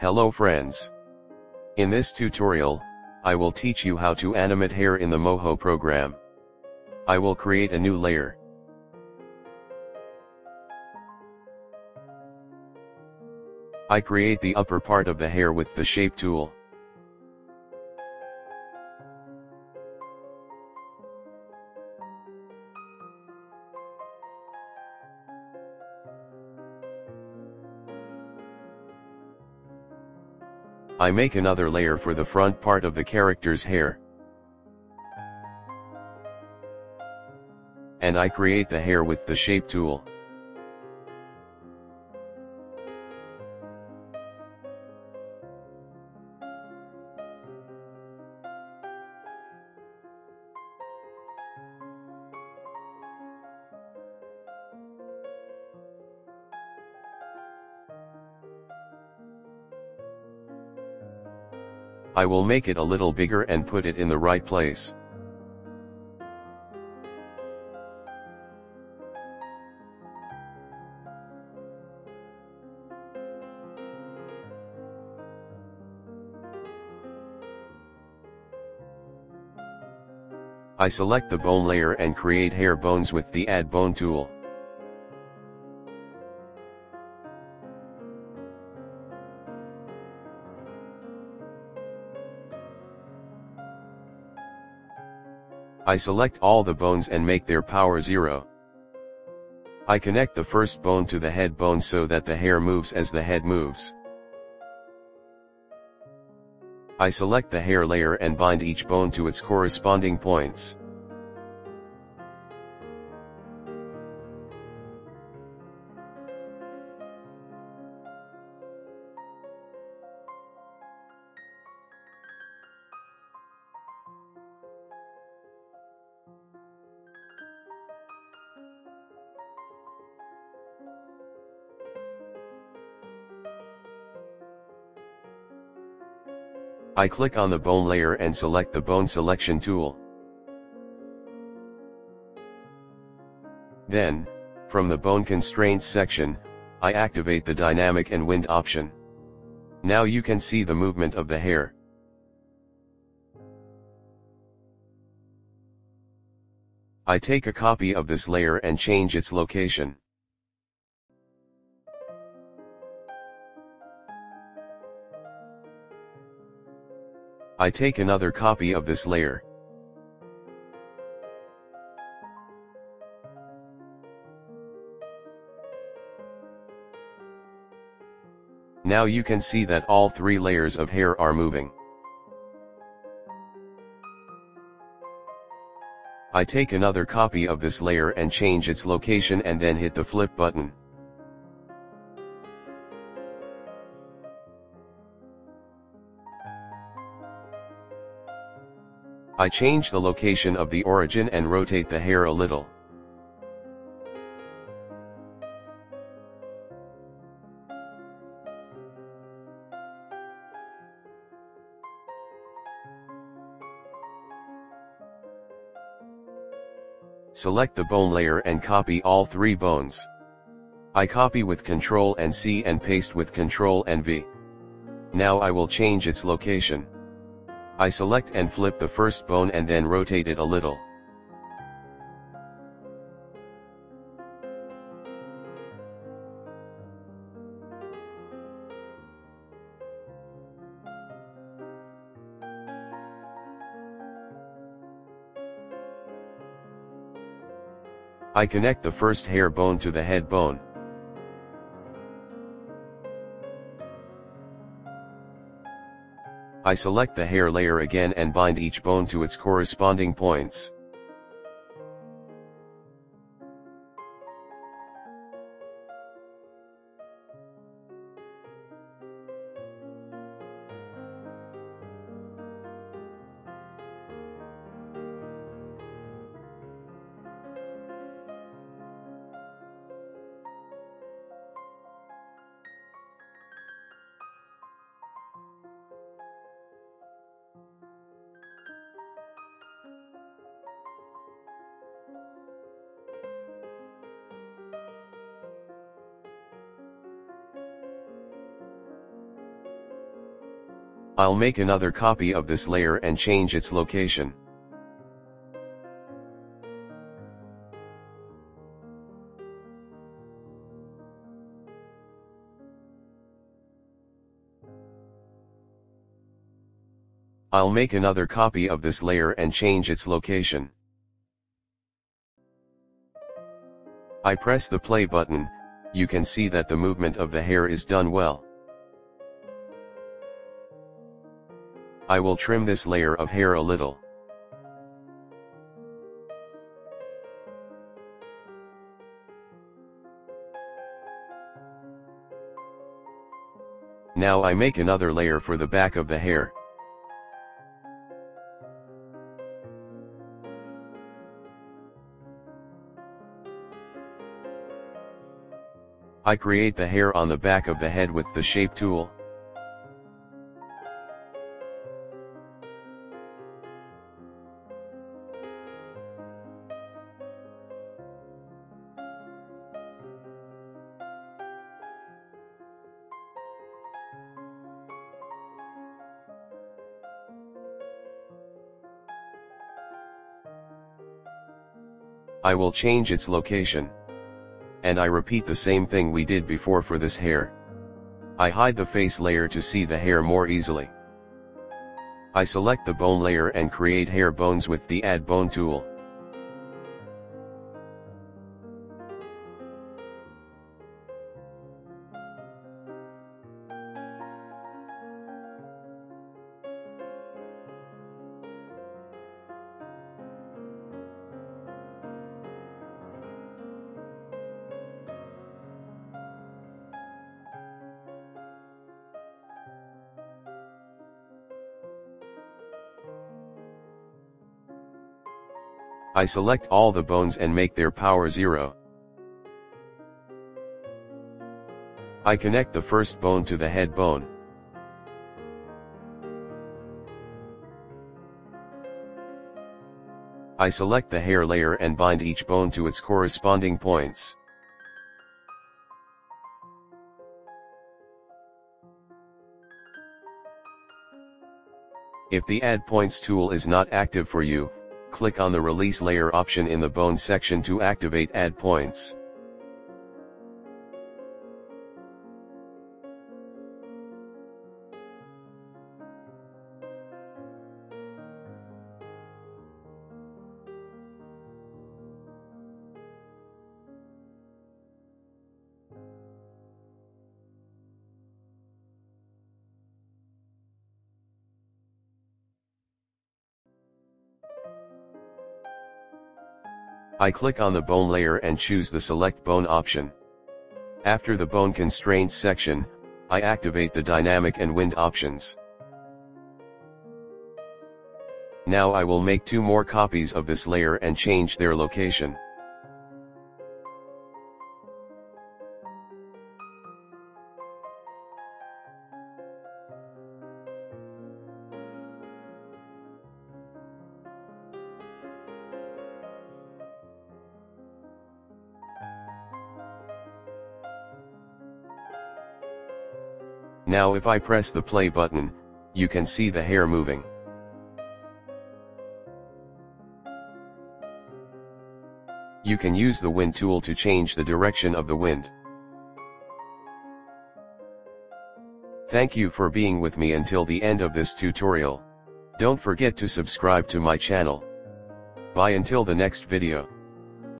Hello friends. In this tutorial, I will teach you how to animate hair in the Moho program. I will create a new layer. I create the upper part of the hair with the shape tool. I make another layer for the front part of the character's hair. And I create the hair with the shape tool. I will make it a little bigger and put it in the right place. I select the bone layer and create hair bones with the Add Bone tool. I select all the bones and make their power 0. I connect the first bone to the head bone so that the hair moves as the head moves. I select the hair layer and bind each bone to its corresponding points. I click on the bone layer and select the bone selection tool. Then, from the bone constraints section, I activate the dynamic and wind option. Now you can see the movement of the hair. I take a copy of this layer and change its location. I take another copy of this layer. Now you can see that all three layers of hair are moving. I take another copy of this layer and change its location and then hit the flip button. I change the location of the origin and rotate the hair a little. Select the bone layer and copy all three bones. I copy with Ctrl and C and paste with Ctrl and V. Now I will change its location. I select and flip the first bone and then rotate it a little. I connect the first hair bone to the head bone. I select the hair layer again and bind each bone to its corresponding points. I'll make another copy of this layer and change its location. I'll make another copy of this layer and change its location. I press the play button, you can see that the movement of the hair is done well. I will trim this layer of hair a little. Now I make another layer for the back of the hair. I create the hair on the back of the head with the shape tool. I will change its location. And I repeat the same thing we did before for this hair. I hide the face layer to see the hair more easily. I select the bone layer and create hair bones with the Add Bone tool. I select all the bones and make their power 0. I connect the first bone to the head bone. I select the hair layer and bind each bone to its corresponding points. If the Add Points tool is not active for you, click on the Release Layer option in the Bone section to activate Add Points. I click on the bone layer and choose the select bone option. After the bone constraints section, I activate the dynamic and wind options. Now I will make two more copies of this layer and change their location. Now if I press the play button, you can see the hair moving. You can use the wind tool to change the direction of the wind. Thank you for being with me until the end of this tutorial. Don't forget to subscribe to my channel. Bye until the next video.